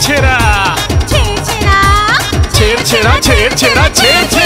చేర్చేరా చేర్చేరా చేర్చేరా చేర్చేరా చేర్చేరా